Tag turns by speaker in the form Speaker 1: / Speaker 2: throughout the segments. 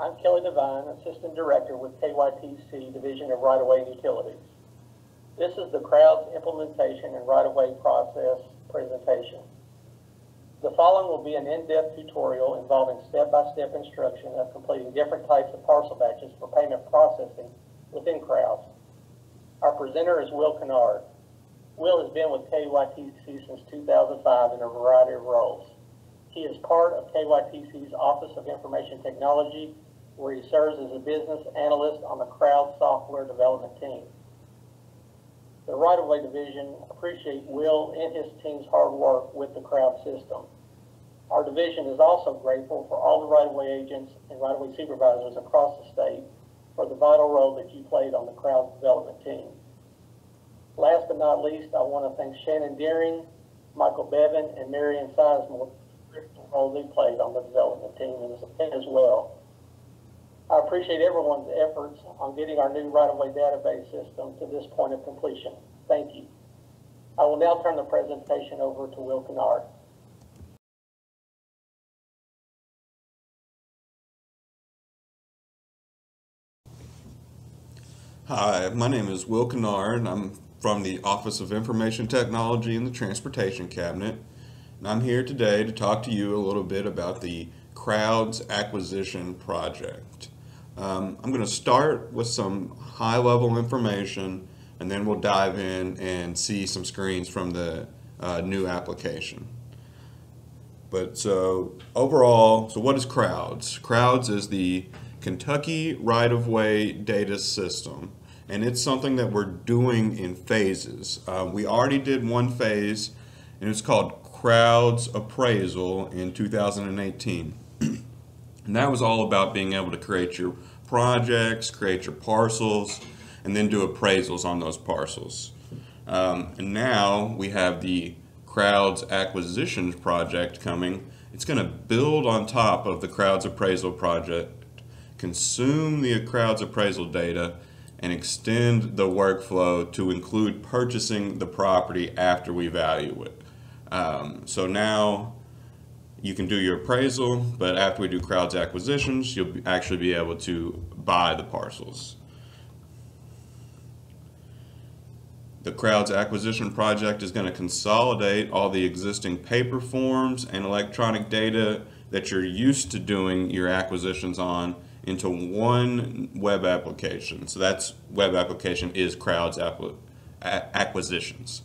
Speaker 1: I'm Kelly Devine, Assistant Director with KYTC Division of Right-of-Way and Utilities. This is the KROWDS implementation and right-of-way process presentation. The following will be an in-depth tutorial involving step-by-step instruction of completing different types of parcel batches for payment processing within KROWDS. Our presenter is Will Kinnaird. Will has been with KYTC since 2005 in a variety of roles. He is part of KYTC's Office of Information Technology, where he serves as a business analyst on the crowd software development team. The right-of-way division appreciate Will and his team's hard work with the crowd system. Our division is also grateful for all the right-of-way agents and right-of-way supervisors across the state for the vital role that you played on the crowd development team. Last but not least, I want to thank Shannon Dearing, Michael Beaven, and Marion Sizemore for the role they played on the development team as well. I appreciate everyone's efforts on getting our new right-of-way database system to this point of completion. Thank you. I will now turn the presentation over to Will Kinnaird.
Speaker 2: Hi, my name is Will Kinnaird. And I'm from the Office of Information Technology in the Transportation Cabinet. And I'm here today to talk to you a little bit about the KROWDS Acquisition Project. Um, I'm going to start with some high level information and then we'll dive in and see some screens from the uh, new application. But so overall, so what is KROWDS? KROWDS is the Kentucky right-of-way data system and it's something that we're doing in phases. Uh, we already did one phase and it's called KROWDS Appraisal in 2018. and that was all about being able to create your projects, create your parcels, and then do appraisals on those parcels. Um, and now we have the KROWDS Acquisitions Project coming. It's going to build on top of the KROWDS Appraisal Project, consume the KROWDS Appraisal data, and extend the workflow to include purchasing the property after we value it. Um, so now you can do your appraisal, but after we do KROWDS acquisitions, you'll actually be able to buy the parcels. The KROWDS acquisition project is going to consolidate all the existing paper forms and electronic data that you're used to doing your acquisitions on into one web application. So that's web application is KROWDS acquisitions.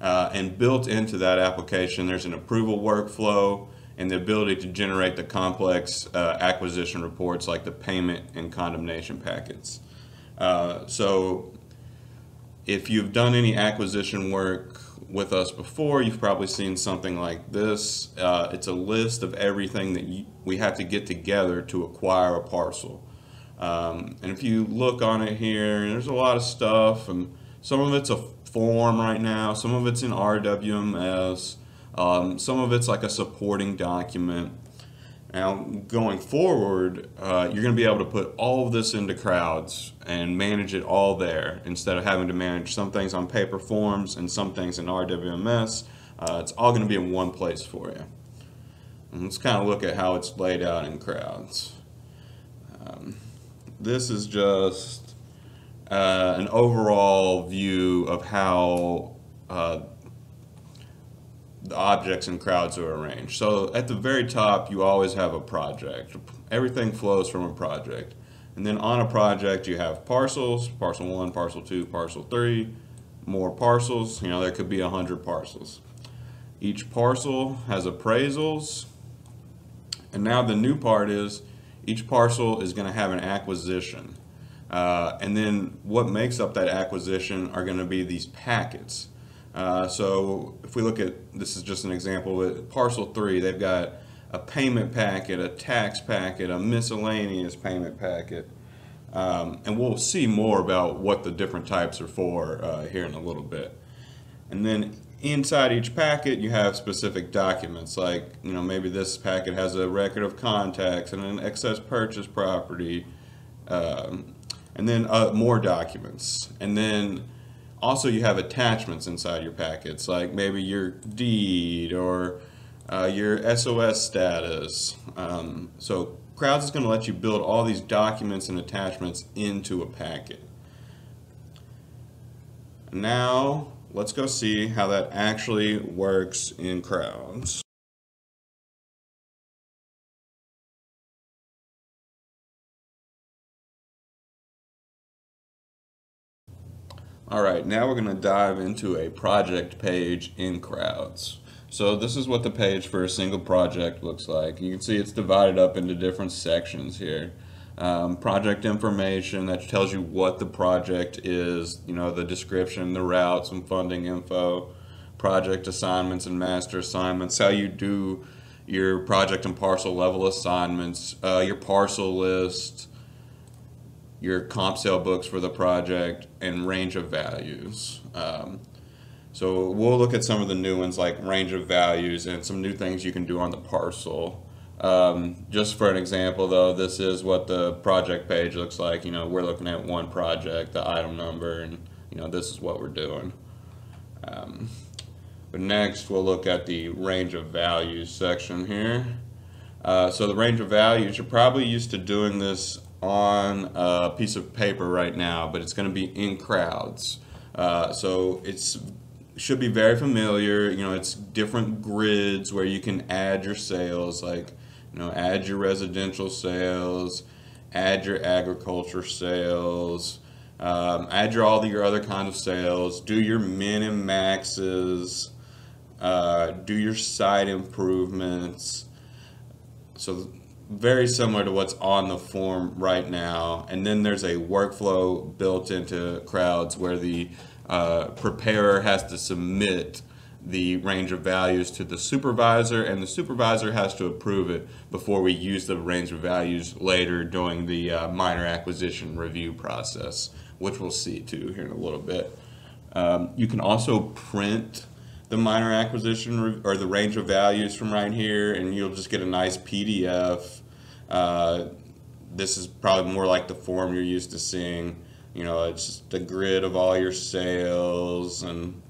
Speaker 2: Uh, and built into that application, there's an approval workflow and the ability to generate the complex uh, acquisition reports like the payment and condemnation packets. Uh, so if you've done any acquisition work with us before, you've probably seen something like this. Uh, it's a list of everything that you, we have to get together to acquire a parcel. Um, and if you look on it here, there's a lot of stuff, and some of it's a form right now, some of it's in RWMS, um, some of it's like a supporting document. Now, going forward, uh, you're going to be able to put all of this into KROWDS and manage it all there instead of having to manage some things on paper forms and some things in RWMS. Uh, it's all going to be in one place for you. And let's kind of look at how it's laid out in KROWDS. Um, this is just uh, an overall view of how uh, the objects and KROWDS are arranged. So at the very top, you always have a project. Everything flows from a project. And then on a project, you have parcels, parcel one, parcel two, parcel three, more parcels. You know, there could be a hundred parcels. Each parcel has appraisals. And now the new part is each parcel is going to have an acquisition. Uh, and then what makes up that acquisition are going to be these packets. Uh, so if we look at, this is just an example, with parcel three, they've got a payment packet, a tax packet, a miscellaneous payment packet. Um, and we'll see more about what the different types are for uh, here in a little bit. And then inside each packet you have specific documents like you know maybe this packet has a record of contacts and an excess purchase property um, and then uh, more documents and then also you have attachments inside your packets, like maybe your deed or uh, your SOS status. Um, so KROWDS is going to let you build all these documents and attachments into a packet. Now, let's go see how that actually works in KROWDS. All right, now we're going to dive into a project page in KROWDS. So this is what the page for a single project looks like. You can see it's divided up into different sections here. Um, project information that tells you what the project is, you know, the description, the routes, and funding info, project assignments and master assignments, how you do your project and parcel level assignments, uh, your parcel list, your comp sale books for the project, and range of values. Um, so we'll look at some of the new ones like range of values and some new things you can do on the parcel. Um, just for an example though, this is what the project page looks like. You know, we're looking at one project, the item number, and you know, this is what we're doing. Um, but next we'll look at the range of values section here. Uh, so the range of values, you're probably used to doing this on a piece of paper right now, but it's going to be in KROWDS. Uh, so it's should be very familiar. You know, it's different grids where you can add your sales, like you know, add your residential sales, add your agriculture sales, um, add your all your other kind of sales, do your min and maxes, uh, do your site improvements. So very similar to what's on the form right now. And then there's a workflow built into KROWDS where the uh, preparer has to submit the range of values to the supervisor and the supervisor has to approve it before we use the range of values later during the uh, minor acquisition review process, which we'll see too here in a little bit. Um, you can also print the minor acquisition or the range of values from right here and you'll just get a nice PDF. Uh, this is probably more like the form you're used to seeing. You know, it's just a grid of all your sales and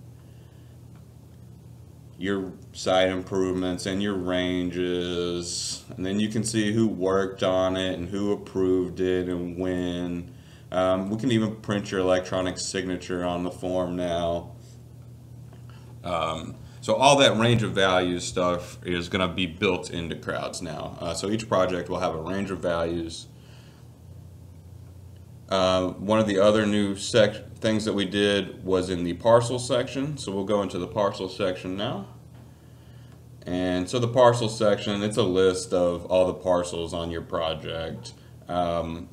Speaker 2: your site improvements and your ranges. And then you can see who worked on it and who approved it and when. Um, we can even print your electronic signature on the form now. Um, so all that range of values stuff is going to be built into KROWDS now. Uh, so each project will have a range of values. Uh, one of the other new sec things that we did was in the parcel section. So we'll go into the parcel section now. And so the parcel section, it's a list of all the parcels on your project. Um,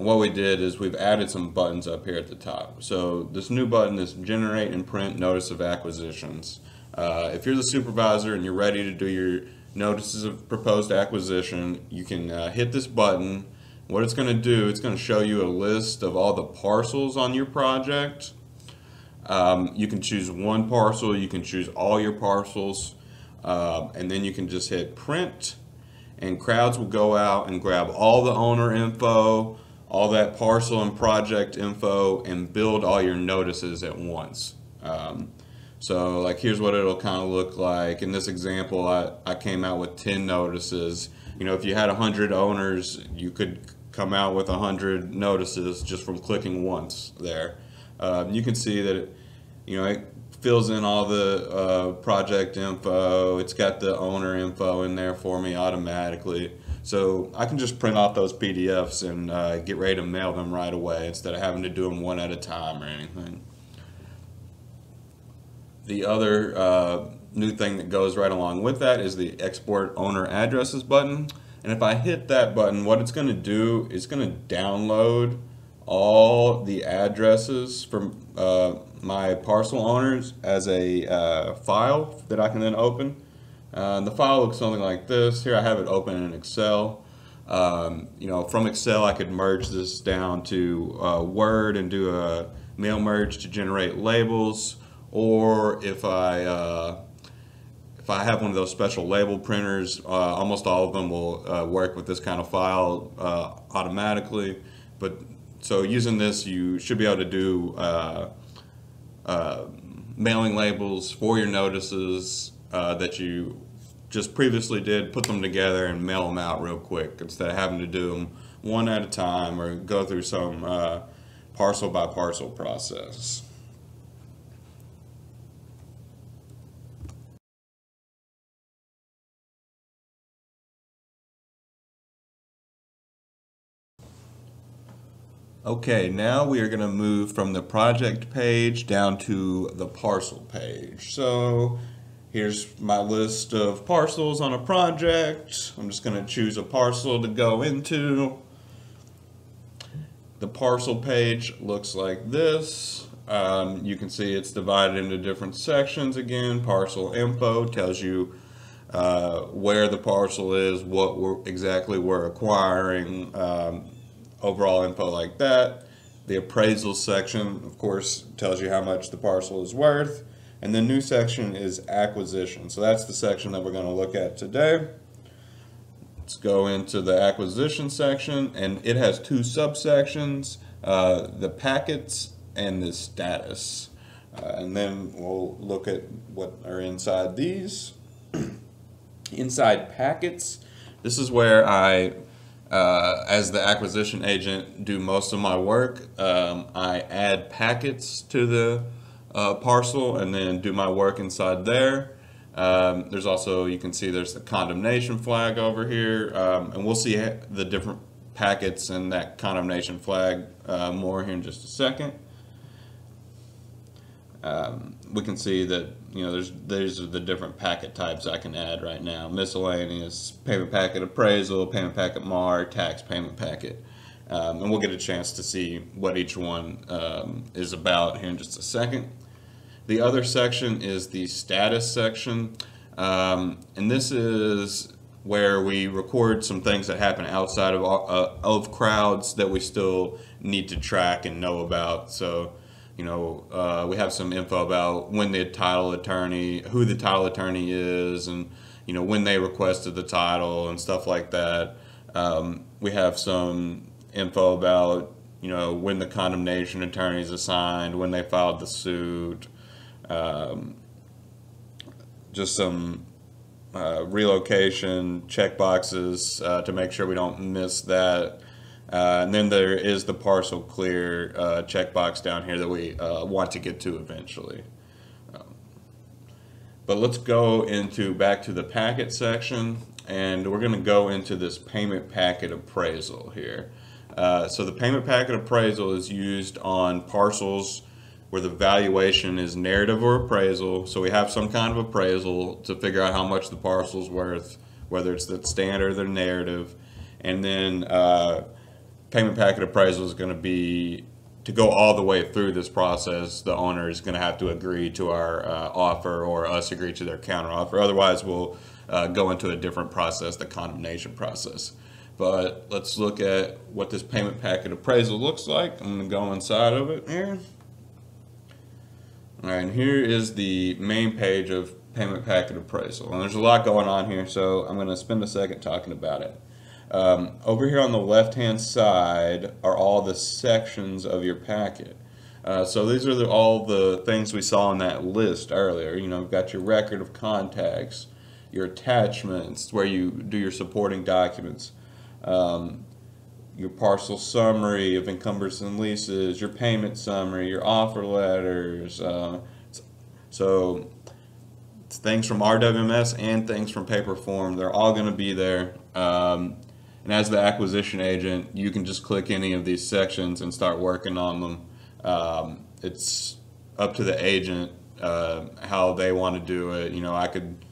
Speaker 2: and what we did is we've added some buttons up here at the top. So this new button is generate and print notice of acquisitions. Uh, if you're the supervisor and you're ready to do your notices of proposed acquisition, you can uh, hit this button. What it's going to do, it's going to show you a list of all the parcels on your project. Um, you can choose one parcel, you can choose all your parcels, uh, and then you can just hit print and KROWDS will go out and grab all the owner info, all that parcel and project info and build all your notices at once. Um, so like here's what it'll kind of look like. In this example, I, I came out with 10 notices. You know, if you had 100 owners, you could come out with 100 notices just from clicking once there. Um, you can see that, it, you know, it fills in all the uh, project info. It's got the owner info in there for me automatically. So I can just print off those PDFs and uh, get ready to mail them right away instead of having to do them one at a time or anything. The other uh, new thing that goes right along with that is the export owner addresses button. And if I hit that button, what it's going to do is going to download all the addresses from uh, my parcel owners as a uh, file that I can then open. Uh, the file looks something like this. Here I have it open in Excel. Um, you know, from Excel I could merge this down to uh, Word and do a mail merge to generate labels. Or if I uh, if I have one of those special label printers, uh, almost all of them will uh, work with this kind of file uh, automatically. But so using this, you should be able to do mailing labels for your notices uh, that you just previously did, put them together and mail them out real quick instead of having to do them one at a time or go through some uh, parcel by parcel process. Okay, now we are going to move from the project page down to the parcel page. So here's my list of parcels on a project. I'm just going to choose a parcel to go into. The parcel page looks like this. Um, you can see it's divided into different sections again. Parcel info tells you uh, where the parcel is, what we're, exactly we're acquiring, um, overall info like that. The appraisal section, of course, tells you how much the parcel is worth. And the new section is acquisition. So that's the section that we're going to look at today. Let's go into the acquisition section, and it has two subsections, uh, the packets and the status. Uh, and then we'll look at what are inside these. inside packets, this is where I uh, as the acquisition agent, do most of my work. Um, I add packets to the uh, parcel and then do my work inside there. Um, there's also, you can see there's the condemnation flag over here, um, and we'll see the different packets and that condemnation flag uh, more here in just a second. Um, we can see that you know there's these are the different packet types I can add right now miscellaneous payment packet appraisal payment packet mar tax payment packet um, and we'll get a chance to see what each one um, is about here in just a second. The other section is the status section. Um, and this is where we record some things that happen outside of, uh, of KROWDS that we still need to track and know about. So you know, uh, we have some info about when the title attorney, who the title attorney is, and you know when they requested the title and stuff like that. Um, we have some info about you know when the condemnation attorney is assigned, when they filed the suit, um, just some uh, relocation check boxes uh, to make sure we don't miss that. Uh, and then there is the parcel clear uh, checkbox down here that we uh, want to get to eventually. Um, but let's go into back to the packet section and we're going to go into this payment packet appraisal here. Uh, so the payment packet appraisal is used on parcels where the valuation is narrative or appraisal. So we have some kind of appraisal to figure out how much the parcel is worth, whether it's the standard or the narrative. And then uh, payment packet appraisal is going to be to go all the way through this process, the owner is going to have to agree to our uh, offer or us agree to their counteroffer. Otherwise, we'll uh, go into a different process, the condemnation process. But let's look at what this payment packet appraisal looks like. I'm going to go inside of it here. All right, and here is the main page of payment packet appraisal. And there's a lot going on here, so I'm going to spend a second talking about it. Um, over here on the left hand side are all the sections of your packet. Uh, so these are the, all the things we saw in that list earlier. You know, you've got your record of contacts, your attachments, where you do your supporting documents, um, your parcel summary of encumbrances and leases, your payment summary, your offer letters. Uh, so things from RWMS and things from paper form, they're all going to be there. Um, and as the acquisition agent, you can just click any of these sections and start working on them. Um, it's up to the agent uh, how they want to do it. You know, I could,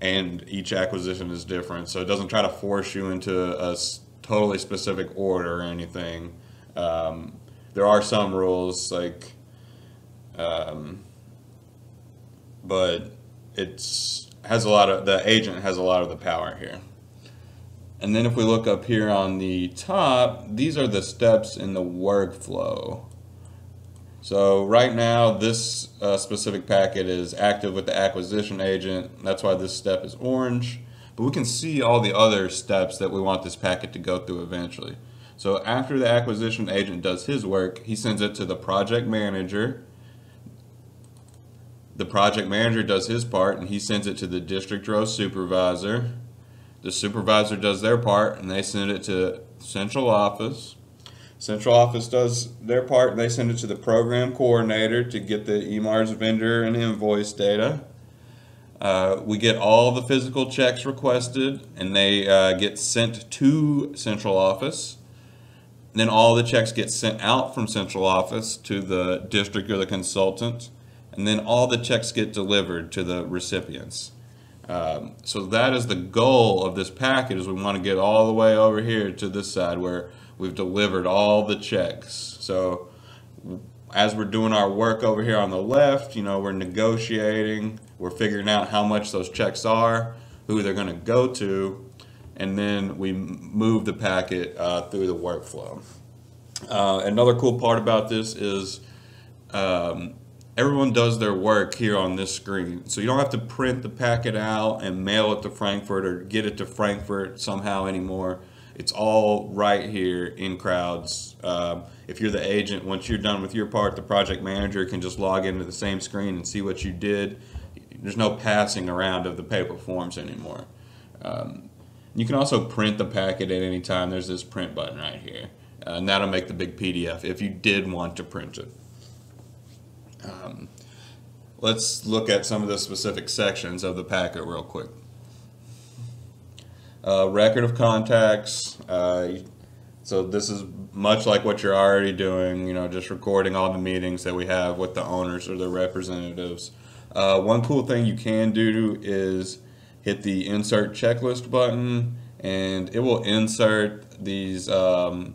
Speaker 2: and each acquisition is different, so it doesn't try to force you into a totally specific order or anything. Um, there are some rules like, um, but it's has a lot of the agent has a lot of the power here. And then if we look up here on the top, these are the steps in the workflow. So right now, this uh, specific packet is active with the acquisition agent. That's why this step is orange. But we can see all the other steps that we want this packet to go through eventually. So after the acquisition agent does his work, he sends it to the project manager. the project manager does his part and he sends it to the district row supervisor. The supervisor does their part and they send it to central office. Central office does their part they send it to the program coordinator to get the EMARS vendor and invoice data. Uh, we get all the physical checks requested and they uh, get sent to central office. Then all the checks get sent out from central office to the district or the consultant. And then all the checks get delivered to the recipients. Um, so that is the goal of this package. is we want to get all the way over here to this side where we've delivered all the checks. So as we're doing our work over here on the left, you know, we're negotiating, we're figuring out how much those checks are, who they're going to go to, and then we move the packet uh, through the workflow. Uh, another cool part about this is um, everyone does their work here on this screen. So you don't have to print the packet out and mail it to Frankfurt or get it to Frankfurt somehow anymore. It's all right here in KROWDS. Um, if you're the agent, once you're done with your part, the project manager can just log into the same screen and see what you did. There's no passing around of the paper forms anymore. Um, you can also print the packet at any time. There's this print button right here. Uh, and that'll make the big PDF if you did want to print it. Um, let's look at some of the specific sections of the packet real quick. Uh, record of contacts. Uh, so this is much like what you're already doing, you know, just recording all the meetings that we have with the owners or the representatives. Uh, one cool thing you can do is hit the insert checklist button and it will insert these um,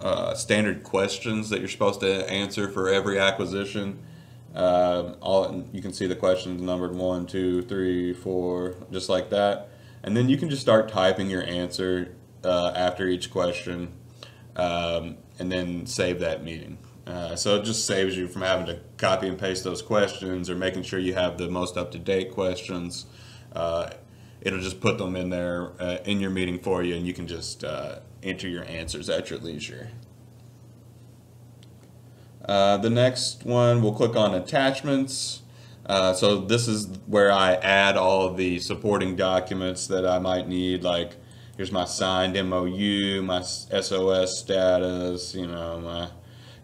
Speaker 2: uh, standard questions that you're supposed to answer for every acquisition. Um, all you can see the questions numbered one, two, three, four, just like that, and then you can just start typing your answer uh, after each question, um, and then save that meeting. Uh, so it just saves you from having to copy and paste those questions or making sure you have the most up to date questions. Uh, it'll just put them in there uh, in your meeting for you, and you can just uh, enter your answers at your leisure. Uh, the next one, we'll click on attachments. Uh, so this is where I add all the supporting documents that I might need, like here's my signed MOU, my SOS status, you know, my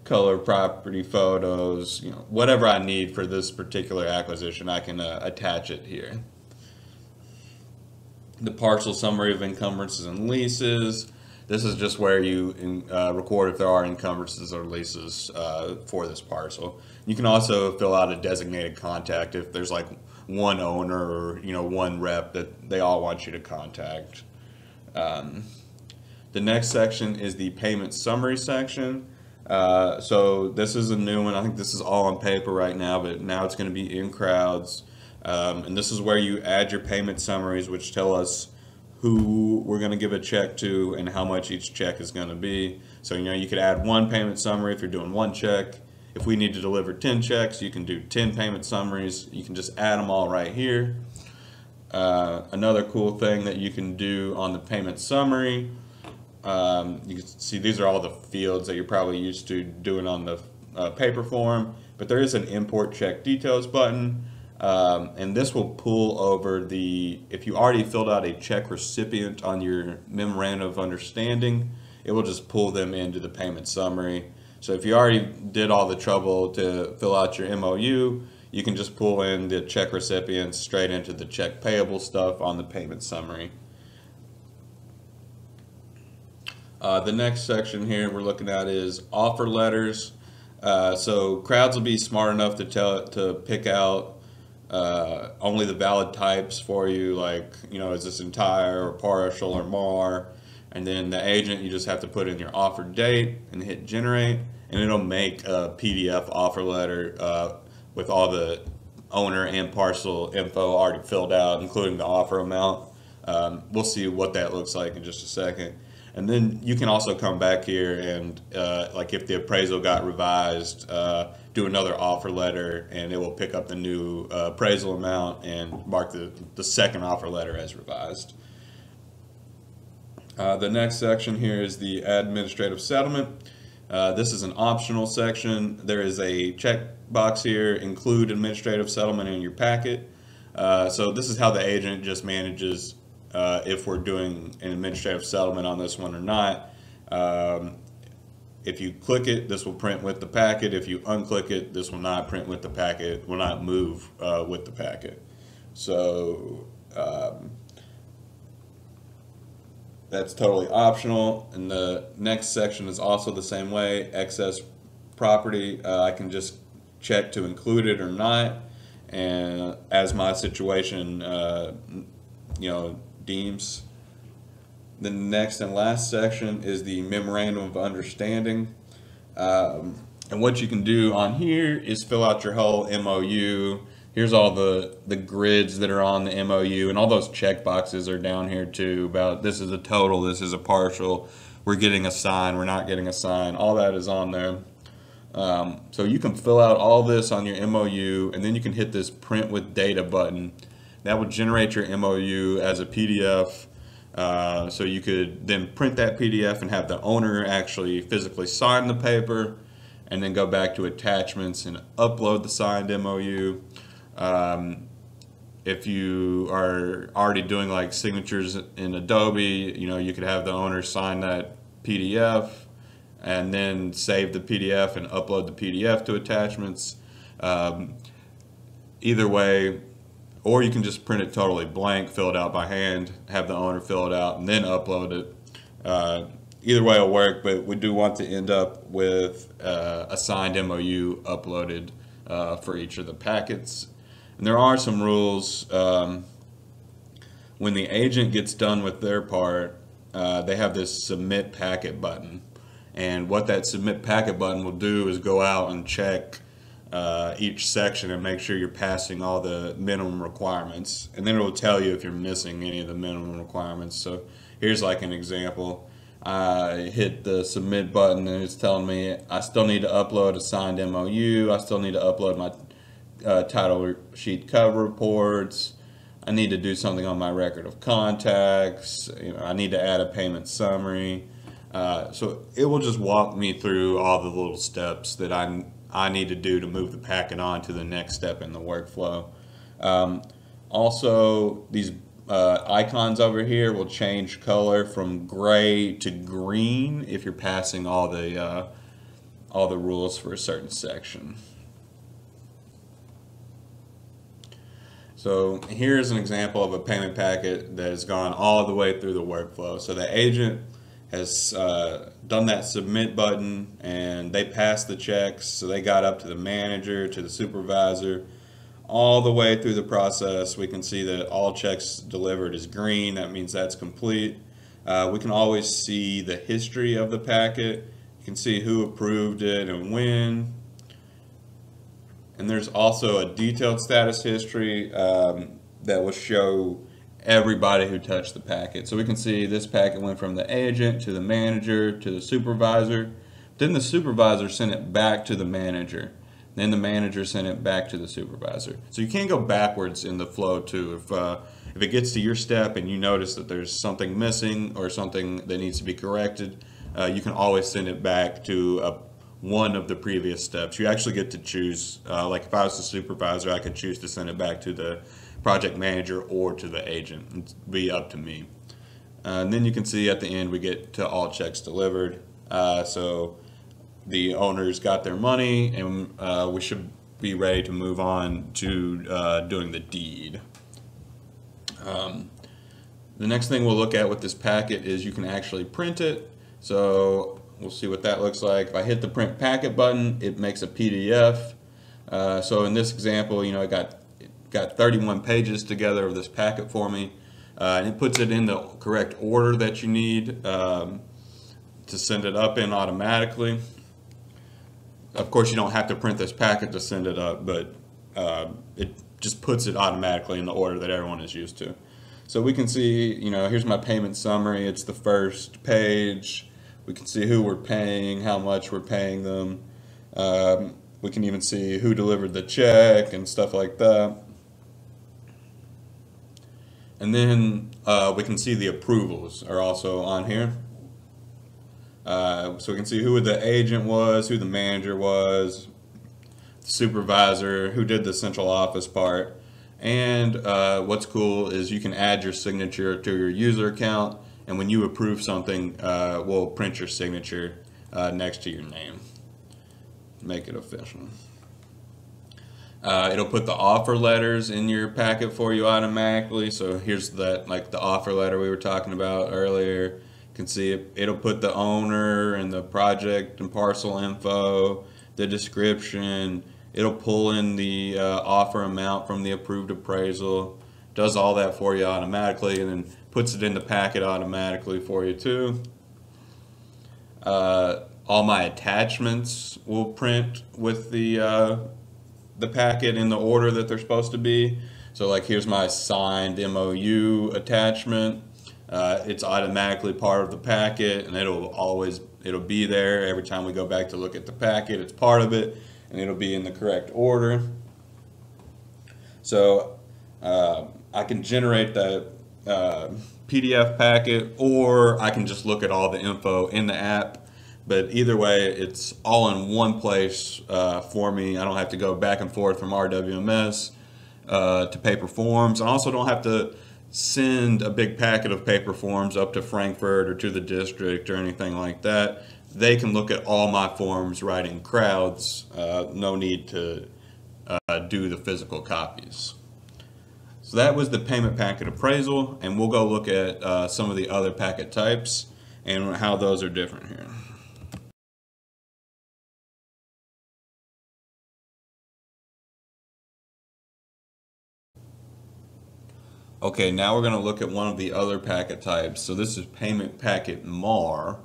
Speaker 2: color property photos, you know, whatever I need for this particular acquisition, I can uh, attach it here. The partial summary of encumbrances and leases. This is just where you in, uh, record if there are encumbrances or leases uh, for this parcel. You can also fill out a designated contact if there's like one owner or you know one rep that they all want you to contact. Um, the next section is the payment summary section. Uh, so this is a new one. I think this is all on paper right now, but now it's going to be in KROWDS. Um, and this is where you add your payment summaries, which tell us who we're going to give a check to and how much each check is going to be. So, you know, you could add one payment summary if you're doing one check. If we need to deliver 10 checks, you can do 10 payment summaries. You can just add them all right here. Uh, another cool thing that you can do on the payment summary, um, you can see these are all the fields that you're probably used to doing on the uh, paper form, but there is an import check details button. Um, and this will pull over the, if you already filled out a check recipient on your memorandum of understanding, it will just pull them into the payment summary. So if you already did all the trouble to fill out your MOU, you can just pull in the check recipients straight into the check payable stuff on the payment summary. Uh, the next section here we're looking at is offer letters. Uh, so KROWDS will be smart enough to tell to pick out uh, only the valid types for you, like you know, is this entire or partial or more, and then the agent you just have to put in your offer date and hit generate, and it'll make a PDF offer letter uh, with all the owner and parcel info already filled out, including the offer amount. Um, we'll see what that looks like in just a second. And then you can also come back here and, uh, like if the appraisal got revised, uh, do another offer letter and it will pick up the new uh, appraisal amount and mark the, the second offer letter as revised. Uh, the next section here is the administrative settlement. Uh, this is an optional section. There is a check box here, include administrative settlement in your packet. Uh, so this is how the agent just manages uh, if we're doing an administrative settlement on this one or not. Um, if you click it, this will print with the packet. If you unclick it, this will not print with the packet, will not move uh, with the packet. So um, that's totally optional. And the next section is also the same way. Excess property, uh, I can just check to include it or not. And as my situation, uh, you know, deems. The next and last section is the memorandum of understanding. Um, and what you can do on here is fill out your whole MOU. Here's all the, the grids that are on the MOU, and all those check boxes are down here too about this is a total, this is a partial, we're getting a sign, we're not getting a sign. All that is on there. Um, so you can fill out all this on your MOU, and then you can hit this print with data button. That will generate your MOU as a PDF. Uh, so you could then print that PDF and have the owner actually physically sign the paper and then go back to attachments and upload the signed MOU. Um, if you are already doing like signatures in Adobe, you know, you could have the owner sign that PDF and then save the PDF and upload the PDF to attachments. Um, either way, or you can just print it totally blank, fill it out by hand, have the owner fill it out, and then upload it. Uh, either way will work, but we do want to end up with uh, a signed MOU uploaded uh, for each of the packets. And there are some rules. Um, when the agent gets done with their part, uh, they have this submit packet button. And what that submit packet button will do is go out and check uh, each section and make sure you're passing all the minimum requirements. And then it will tell you if you're missing any of the minimum requirements. So here's like an example. I hit the submit button and it's telling me I still need to upload a signed MOU. I still need to upload my uh, title sheet cover reports. I need to do something on my record of contacts. You know, I need to add a payment summary. Uh, so it will just walk me through all the little steps that I I need to do to move the packet on to the next step in the workflow. Um, also, these uh, icons over here will change color from gray to green if you're passing all the uh, all the rules for a certain section. So here's an example of a payment packet that has gone all the way through the workflow. So the agent has uh, done that submit button and they passed the checks. So they got up to the manager, to the supervisor, all the way through the process. We can see that all checks delivered is green. That means that's complete. Uh, we can always see the history of the packet. You can see who approved it and when. And there's also a detailed status history um, that will show everybody who touched the packet. So we can see this packet went from the agent to the manager to the supervisor. Then the supervisor sent it back to the manager. Then the manager sent it back to the supervisor. So you can't go backwards in the flow too. If, uh, if it gets to your step and you notice that there's something missing or something that needs to be corrected, uh, you can always send it back to a, one of the previous steps. You actually get to choose, uh, like if I was the supervisor, I could choose to send it back to the project manager or to the agent. It'd be up to me. Uh, and then you can see at the end we get to all checks delivered. Uh, so the owners got their money and uh, we should be ready to move on to uh, doing the deed. Um, the next thing we'll look at with this packet is you can actually print it. So we'll see what that looks like. If I hit the print packet button, it makes a PDF. Uh, so in this example, you know, I got got 31 pages together of this packet for me. Uh, and it puts it in the correct order that you need um, to send it up in automatically. Of course, you don't have to print this packet to send it up, but uh, it just puts it automatically in the order that everyone is used to. So we can see, you know, here's my payment summary. It's the first page. We can see who we're paying, how much we're paying them. Um, we can even see who delivered the check and stuff like that. And then uh, we can see the approvals are also on here. Uh, so we can see who the agent was, who the manager was. supervisor who did the central office part. And uh, what's cool is you can add your signature to your user account, and when you approve something, uh, we'll print your signature uh, next to your name. Make it official. Uh, it'll put the offer letters in your packet for you automatically. So here's that, like the offer letter we were talking about earlier. You can see it, it'll put the owner and the project and parcel info, the description. It'll pull in the uh, offer amount from the approved appraisal. Does all that for you automatically and then puts it in the packet automatically for you too. Uh, all my attachments will print with the uh, the packet in the order that they're supposed to be. So like here's my signed MOU attachment. Uh, it's automatically part of the packet and it'll always, it'll be there every time we go back to look at the packet. It's part of it and it'll be in the correct order. So uh, I can generate the uh, PDF packet or I can just look at all the info in the app but either way, it's all in one place uh, for me. I don't have to go back and forth from RWMS uh, to paper forms. I also don't have to send a big packet of paper forms up to Frankfurt or to the district or anything like that. They can look at all my forms right in KROWDS. Uh, no need to uh, do the physical copies. So that was the payment packet appraisal, and we'll go look at uh, some of the other packet types and how those are different here. Okay, now we're going to look at one of the other packet types. So this is payment packet MAR.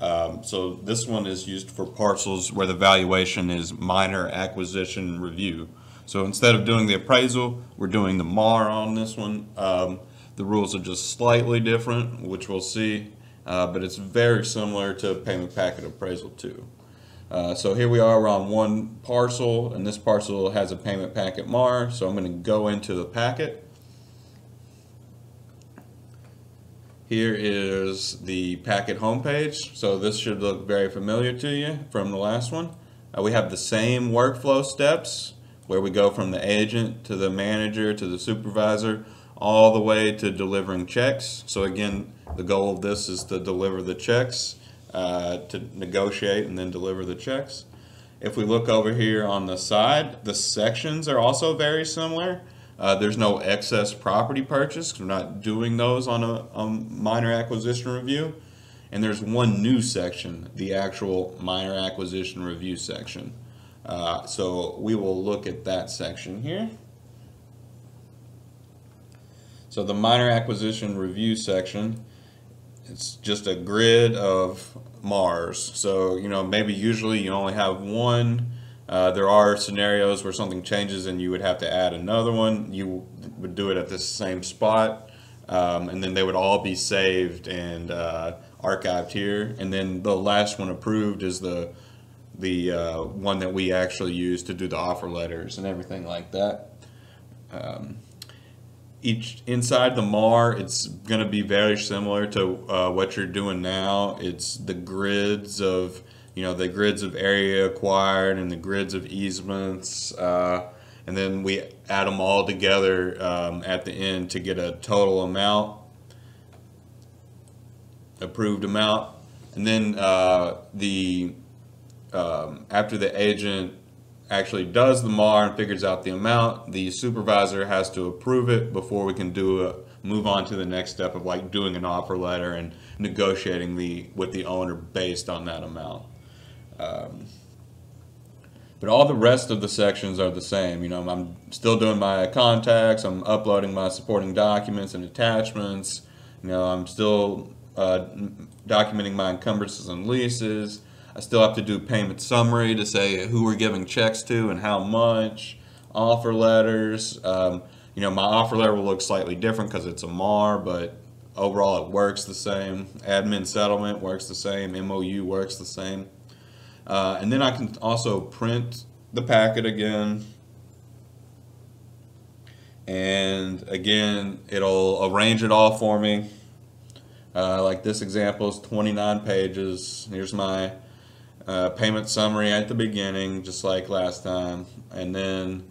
Speaker 2: Um, so this one is used for parcels where the valuation is minor acquisition review. So instead of doing the appraisal, we're doing the MAR on this one. Um, the rules are just slightly different, which we'll see, uh, but it's very similar to payment packet appraisal too. Uh, so here we are, we're on one parcel, and this parcel has a payment packet MAR. So I'm going to go into the packet Here is the packet homepage. So this should look very familiar to you from the last one. Uh, we have the same workflow steps where we go from the agent to the manager to the supervisor all the way to delivering checks. So again, the goal of this is to deliver the checks, uh, to negotiate and then deliver the checks. If we look over here on the side, the sections are also very similar. Uh, there's no excess property purchase. We're not doing those on a, a, minor acquisition review. And there's one new section, the actual minor acquisition review section. Uh, so we will look at that section here. So the minor acquisition review section, it's just a grid of MARs. So, you know, maybe usually you only have one uh, there are scenarios where something changes and you would have to add another one. You would do it at the same spot, um, and then they would all be saved and uh, archived here. And then the last one approved is the the uh, one that we actually use to do the offer letters and everything like that. Um, each inside the MAR, it's going to be very similar to uh, what you're doing now. It's the grids of you know, the grids of area acquired and the grids of easements. Uh, and then we add them all together um, at the end to get a total amount, approved amount. And then uh, the um, after the agent actually does the MAR and figures out the amount, the supervisor has to approve it before we can do a, move on to the next step of like doing an offer letter and negotiating the with the owner based on that amount. Um, but all the rest of the sections are the same. You know, I'm still doing my contacts. I'm uploading my supporting documents and attachments. You know, I'm still uh, documenting my encumbrances and leases. I still have to do payment summary to say who we're giving checks to and how much. Offer letters. Um, you know, my offer letter will look slightly different because it's a MAR, but overall it works the same. Admin settlement works the same. MOU works the same. Uh, and then I can also print the packet again. And again, it'll arrange it all for me. Uh, like this example is 29 pages. Here's my uh, payment summary at the beginning, just like last time, and then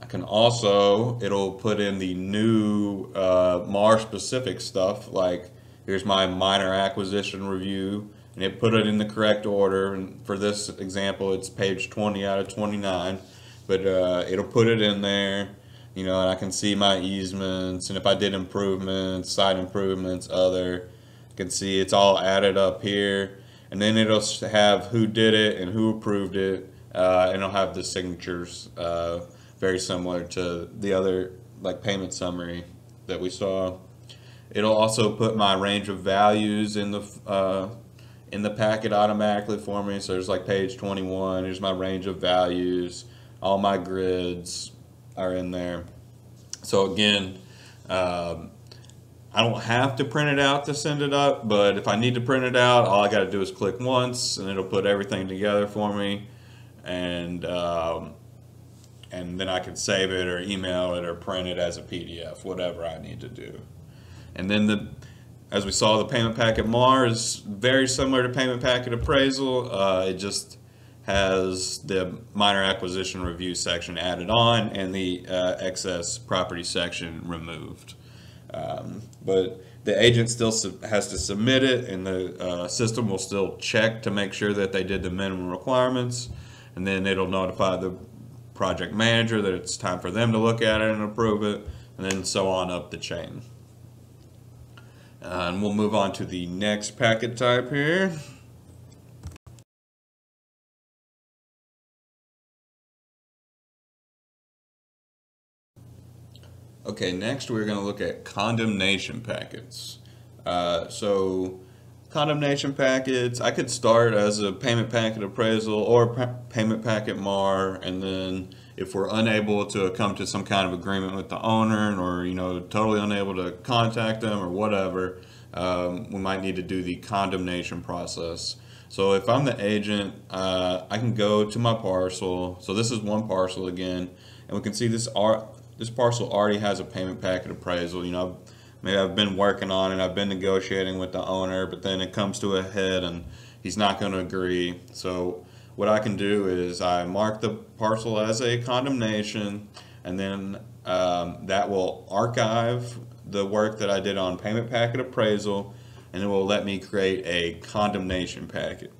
Speaker 2: I can also it'll put in the new uh, MAR specific stuff like here's my minor acquisition review and it put it in the correct order. And for this example it's page 20 out of 29 but uh, it'll put it in there you know and I can see my easements. And if I did improvements site improvements other I can see it's all added up here. And then it'll have who did it and who approved it uh, and it'll have the signatures uh, very similar to the other like payment summary that we saw. It'll also put my range of values in the uh, in the packet automatically for me. So there's like page 21. Here's my range of values. All my grids are in there. So again, um, I don't have to print it out to send it up, but if I need to print it out, all I got to do is click once, and it'll put everything together for me. And um, and then I can save it or email it or print it as a PDF, whatever I need to do. And then the, as we saw, the payment packet MAR is very similar to payment packet appraisal. Uh, it just has the minor acquisition review section added on and the uh, excess property section removed. Um, but the agent still has to submit it, and the uh, system will still check to make sure that they did the minimum requirements, and then it'll notify the project manager that it's time for them to look at it and approve it, and then so on up the chain. Uh, and we'll move on to the next packet type here. Okay, next we're going to look at condemnation packets. Uh, so, condemnation packets, I could start as a payment packet appraisal or payment packet MAR, and then if we're unable to come to some kind of agreement with the owner, or you know, totally unable to contact them or whatever, um, we might need to do the condemnation process. So if I'm the agent, uh, I can go to my parcel. So this is one parcel again, and we can see this ar- this parcel already has a payment packet appraisal. You know, maybe I've been working on it, I've been negotiating with the owner, but then it comes to a head and he's not going to agree. So what I can do is I mark the parcel as a condemnation, and then um, that will archive the work that I did on payment packet appraisal, and it will let me create a condemnation packet.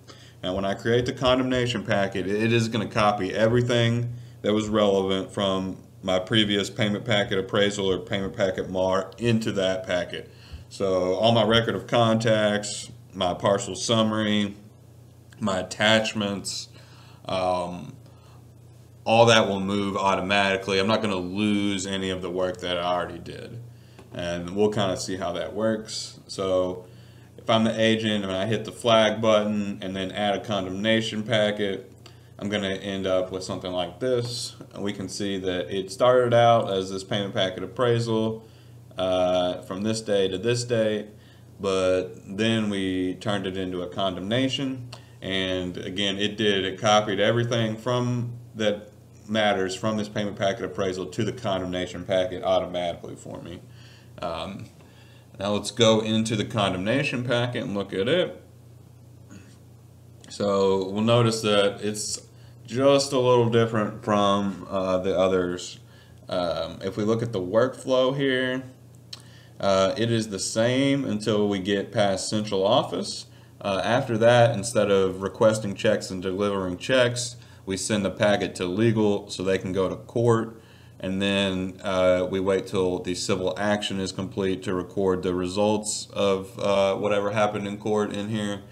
Speaker 2: Now, when I create the condemnation packet, it is going to copy everything that was relevant from my previous payment packet appraisal or payment packet MAR into that packet. So all my record of contacts, my parcel summary, my attachments, um, all that will move automatically. I'm not going to lose any of the work that I already did. And we'll kind of see how that works. So if I'm the agent and I hit the flag button and then add a condemnation packet, I'm going to end up with something like this. And we can see that it started out as this payment packet appraisal uh, from this day to this day, but then we turned it into a condemnation. And again, it did, it copied everything from that matters from this payment packet appraisal to the condemnation packet automatically for me. Um, now let's go into the condemnation packet and look at it. So we'll notice that it's just a little different from uh, the others. Um, if we look at the workflow here, uh, it is the same until we get past central office. Uh, after that, instead of requesting checks and delivering checks, we send the packet to legal so they can go to court. And then uh, we wait till the civil action is complete to record the results of uh, whatever happened in court in here.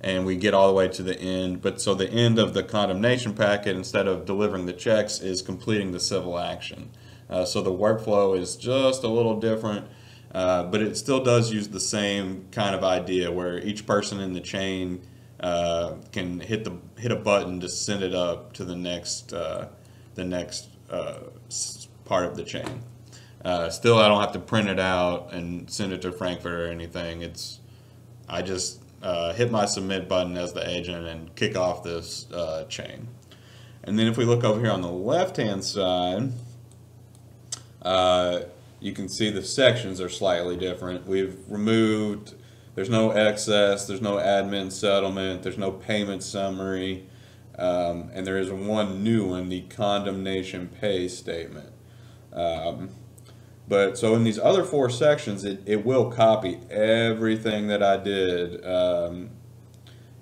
Speaker 2: And we get all the way to the end. But so the end of the condemnation packet, instead of delivering the checks, is completing the civil action. Uh, so the workflow is just a little different. Uh, but it still does use the same kind of idea where each person in the chain uh, can hit the hit a button to send it up to the next uh, the next uh, part of the chain. Uh, still, I don't have to print it out and send it to Frankfurt or anything. It's I just hit my submit button as the agent and kick off this chain. And then if we look over here on the left hand side, you can see the sections are slightly different. We've removed there's no excess, there's no admin settlement, there's no payment summary, um, and there is one new one, the condemnation pay statement. Um, but so in these other four sections, it, it will copy everything that I did um,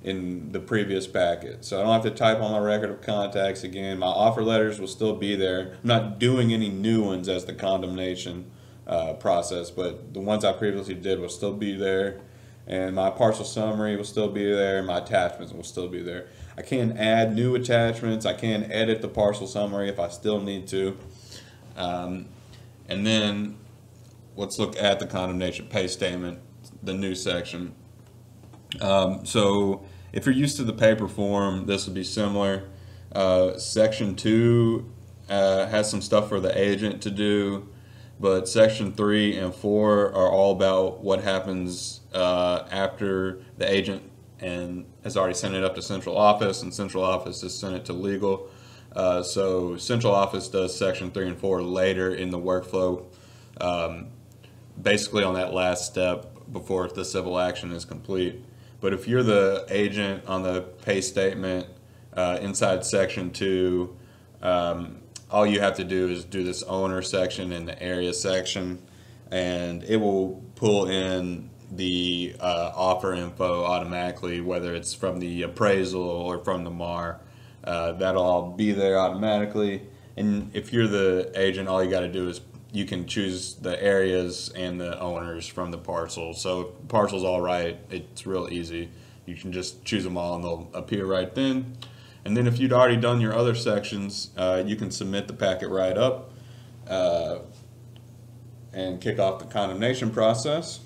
Speaker 2: in the previous packet. So I don't have to type on my record of contacts again. My offer letters will still be there. I'm not doing any new ones as the condemnation uh, process, but the ones I previously did will still be there. And my parcel summary will still be there. My attachments will still be there. I can add new attachments. I can edit the parcel summary if I still need to. Um, and then let's look at the condemnation pay statement, the new section. Um, so if you're used to the paper form, this would be similar. Uh, section two uh, has some stuff for the agent to do, but section three and four are all about what happens uh, after the agent and has already sent it up to central office, and central office has sent it to legal. Uh, so central office does section three and four later in the workflow, um, basically on that last step before the civil action is complete. But if you're the agent on the pay statement uh, inside section two, um, all you have to do is do this owner section and the area section, and it will pull in the uh, offer info automatically, whether it's from the appraisal or from the MAR. Uh, that'll all be there automatically. And if you're the agent, all you got to do is you can choose the areas and the owners from the parcel. So parcel's all right, it's real easy. You can just choose them all and they'll appear right then. And then if you'd already done your other sections, uh, you can submit the packet right up uh, and kick off the condemnation process.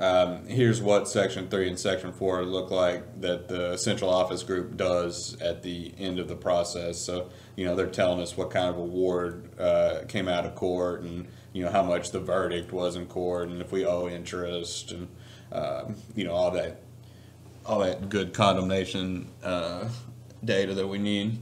Speaker 2: Um, here's what section three and section four look like that the central office group does at the end of the process. So, you know, they're telling us what kind of award uh, came out of court and, you know, how much the verdict was in court and if we owe interest and, uh, you know, all that, all that good condemnation uh, data that we need.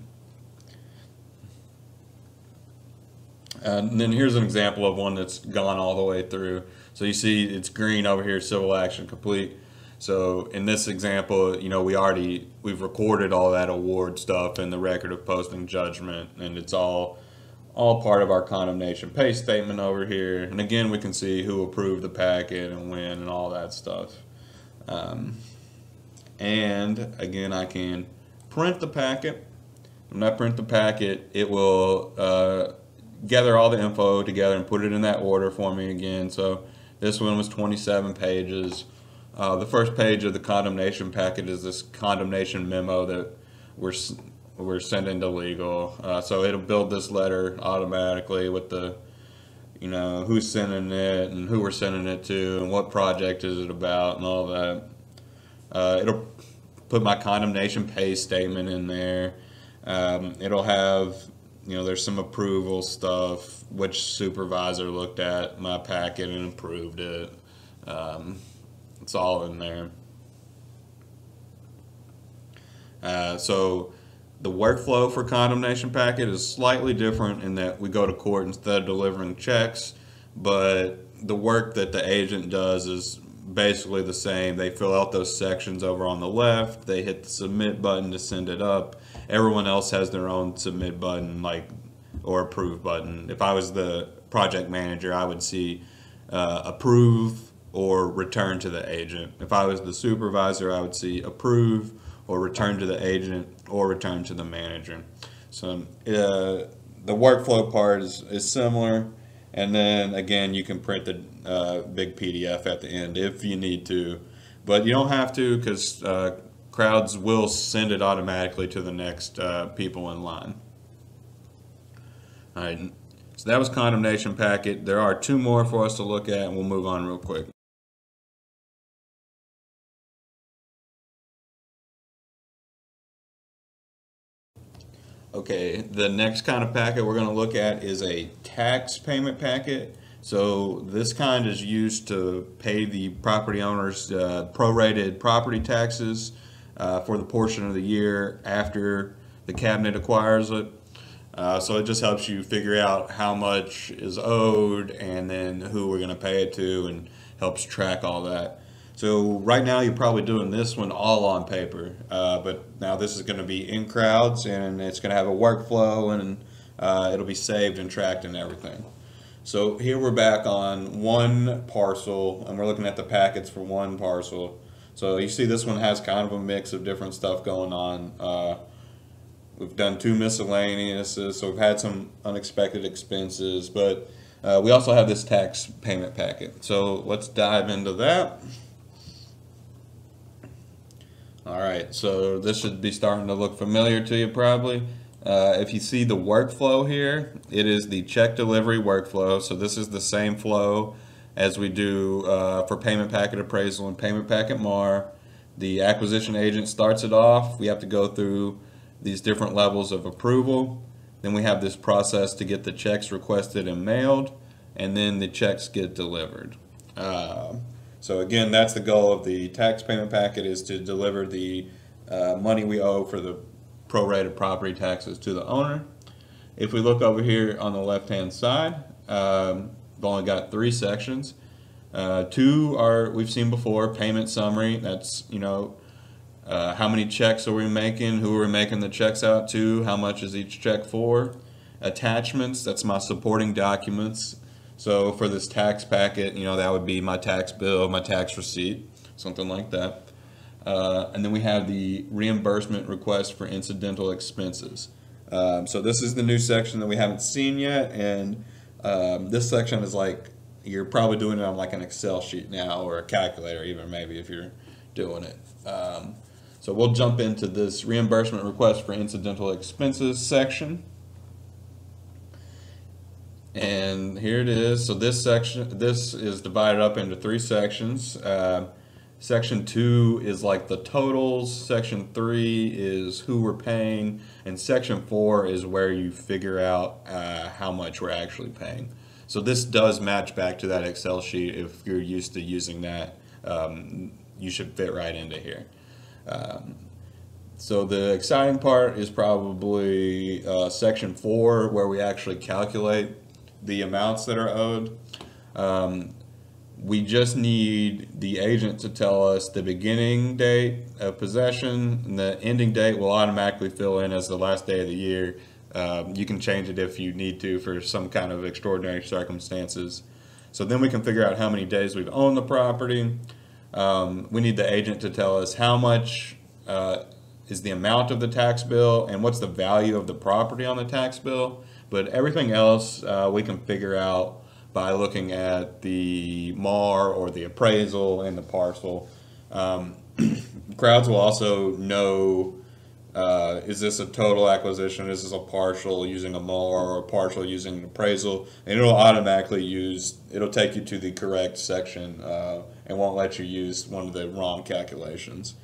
Speaker 2: And then here's an example of one that's gone all the way through. So you see it's green over here, civil action complete. So in this example, you know, we already, we've recorded all that award stuff in the record of posting judgment and it's all, all part of our condemnation pay statement over here. And again, we can see who approved the packet and when and all that stuff. Um, and again, I can print the packet. When I print the packet, it will uh, gather all the info together and put it in that order for me again. So this one was 27 pages. Uh, the first page of the condemnation packet is this condemnation memo that we're we're sending to legal. Uh, so it'll build this letter automatically with the, you know, who's sending it and who we're sending it to and what project is it about and all that. Uh, it'll put my condemnation pay statement in there. Um, it'll have you know, there's some approval stuff, which supervisor looked at my packet and approved it. Um, it's all in there. Uh, so the workflow for condemnation packet is slightly different in that we go to court instead of delivering checks, but the work that the agent does is basically the same. They fill out those sections over on the left, they hit the submit button to send it up. Everyone else has their own submit button, like or approve button. If I was the project manager, I would see uh, approve or return to the agent. If I was the supervisor, I would see approve or return to the agent or return to the manager. So uh, the workflow part is, is similar. And then again, you can print the uh, big PDF at the end if you need to, but you don't have to because uh, KROWDS will send it automatically to the next uh, people in line. All right, so that was condemnation packet. There are two more for us to look at, and we'll move on real quick. Okay, the next kind of packet we're going to look at is a tax payment packet. So this kind is used to pay the property owners uh, prorated property taxes uh, for the portion of the year after the cabinet acquires it. Uh, so it just helps you figure out how much is owed and then who we're going to pay it to and helps track all that. So right now you're probably doing this one all on paper, uh, but now this is going to be in KROWDS and it's going to have a workflow and uh, it'll be saved and tracked and everything. So here we're back on one parcel and we're looking at the packets for one parcel. So you see this one has kind of a mix of different stuff going on. Uh, we've done two miscellaneous, so we've had some unexpected expenses, but uh, we also have this tax payment packet. So let's dive into that. All right, so this should be starting to look familiar to you probably. Uh, if you see the workflow here, it is the check delivery workflow. So this is the same flow as we do uh, for payment packet appraisal and payment packet MAR. The acquisition agent starts it off. We have to go through these different levels of approval. Then we have this process to get the checks requested and mailed, and then the checks get delivered. Uh, so again, that's the goal of the tax payment packet is to deliver the uh, money we owe for the prorated property taxes to the owner. If we look over here on the left-hand side, um, we've only got three sections. Uh, two are we've seen before, payment summary. That's you know uh, how many checks are we making, who are we making the checks out to, how much is each check for. Attachments, that's my supporting documents. So for this tax packet, you know, that would be my tax bill, my tax receipt, something like that. Uh, and then we have the reimbursement request for incidental expenses. Um, so this is the new section that we haven't seen yet, and um, this section is like you're probably doing it on like an Excel sheet now or a calculator, even maybe if you're doing it. Um, so we'll jump into this reimbursement request for incidental expenses section. And here it is. So this section, this is divided up into three sections. Uh, section two is like the totals. Section three is who we're paying. And section four is where you figure out uh, how much we're actually paying. So this does match back to that Excel sheet. If you're used to using that, um, you should fit right into here. Um, so the exciting part is probably uh, section four, where we actually calculate the amounts that are owed. Um, we just need the agent to tell us the beginning date of possession and the ending date will automatically fill in as the last day of the year. Um, you can change it if you need to for some kind of extraordinary circumstances. So then we can figure out how many days we've owned the property. Um, we need the agent to tell us how much uh, is the amount of the tax bill and what's the value of the property on the tax bill. But everything else uh, we can figure out by looking at the MAR or the appraisal and the parcel. Um, KROWDS will also know uh, is this a total acquisition? Is this a partial using a MAR or a partial using an appraisal? And it'll automatically use, it'll take you to the correct section uh, and won't let you use one of the wrong calculations.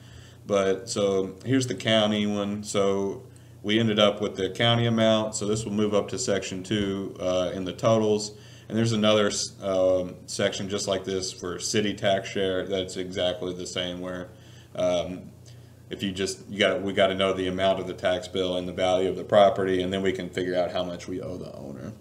Speaker 2: But so here's the county one. So we ended up with the county amount, so this will move up to section two uh, in the totals. And there's another um, section just like this for city tax share that's exactly the same where um, if you just, you got we got to know the amount of the tax bill and the value of the property and then we can figure out how much we owe the owner.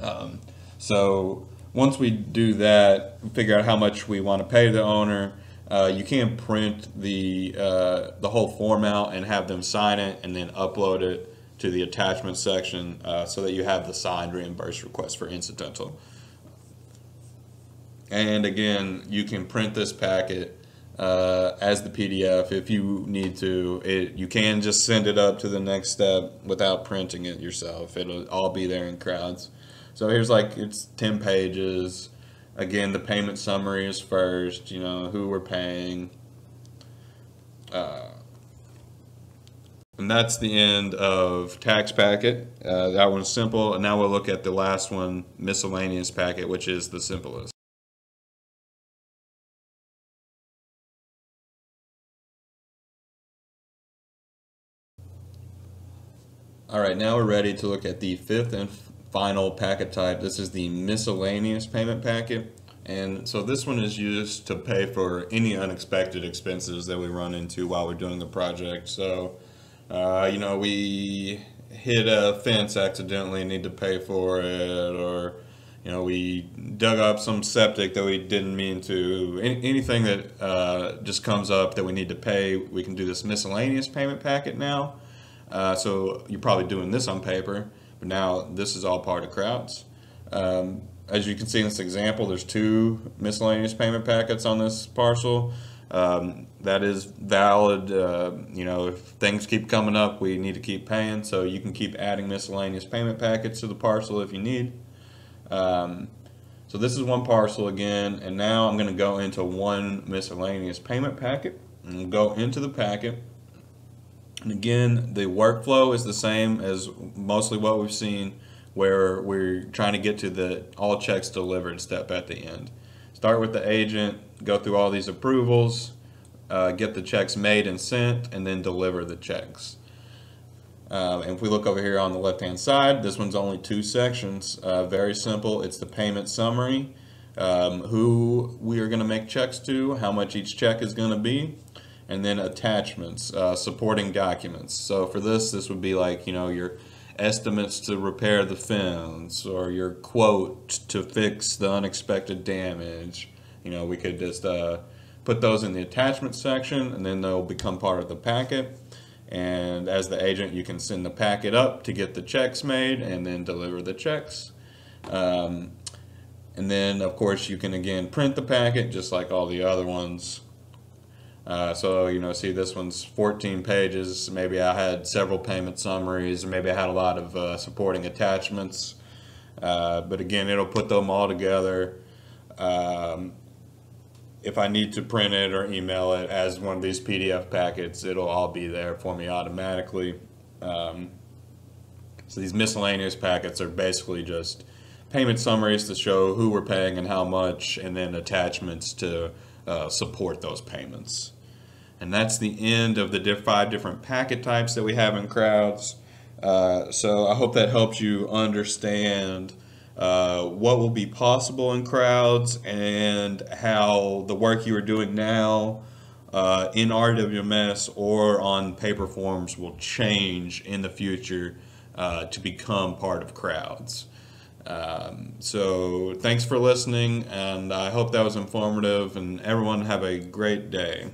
Speaker 2: Um, so once we do that, figure out how much we want to pay the owner, uh, you can print the uh, the whole form out and have them sign it and then upload it to the attachment section uh, so that you have the signed reimbursed request for incidental. And again, you can print this packet uh, as the PDF if you need to. It, you can just send it up to the next step without printing it yourself. It'll all be there in KROWDS. So here's like, it's 10 pages. Again, the payment summary is first, you know, who we're paying. Uh, and that's the end of tax packet. Uh, that one's simple. And now we'll look at the last one, miscellaneous packet, which is the simplest. All right, now we're ready to look at the fifth and final packet type. This is the miscellaneous payment packet. And so this one is used to pay for any unexpected expenses that we run into while we're doing the project. So, uh, you know, we hit a fence accidentally and need to pay for it, or, you know, we dug up some septic that we didn't mean to. Any, anything that uh, just comes up that we need to pay, we can do this miscellaneous payment packet now. Uh, so you're probably doing this on paper, but now this is all part of KROWDS. Um, as you can see in this example, there's two miscellaneous payment packets on this parcel. Um, that is valid. Uh, you know, if things keep coming up, we need to keep paying. So you can keep adding miscellaneous payment packets to the parcel if you need. Um, so this is one parcel again, and now I'm going to go into one miscellaneous payment packet. And go into the packet. And again, the workflow is the same as mostly what we've seen, where we're trying to get to the all checks delivered step at the end. Start with the agent, go through all these approvals, uh, get the checks made and sent, and then deliver the checks. Uh, and if we look over here on the left hand side, this one's only two sections. Uh, very simple. It's the payment summary, um, who we are going to make checks to, how much each check is going to be, and then attachments, uh, supporting documents. So for this, this would be like, you know, your estimates to repair the fence or your quote to fix the unexpected damage. You know, we could just uh, put those in the attachment section and then they'll become part of the packet. And as the agent, you can send the packet up to get the checks made and then deliver the checks. Um, and then, of course, you can again print the packet just like all the other ones. Uh, so, you know, see this one's 14 pages. Maybe I had several payment summaries, maybe I had a lot of uh, supporting attachments. Uh, but again, it'll put them all together. Um, if I need to print it or email it as one of these PDF packets, it'll all be there for me automatically. Um, so these miscellaneous packets are basically just payment summaries to show who we're paying and how much, and then attachments to uh, support those payments. And that's the end of the five different packet types that we have in KROWDS. Uh, so I hope that helps you understand uh, what will be possible in KROWDS and how the work you are doing now uh, in RWMS or on paper forms will change in the future uh, to become part of KROWDS. Um, so thanks for listening and I hope that was informative and everyone have a great day.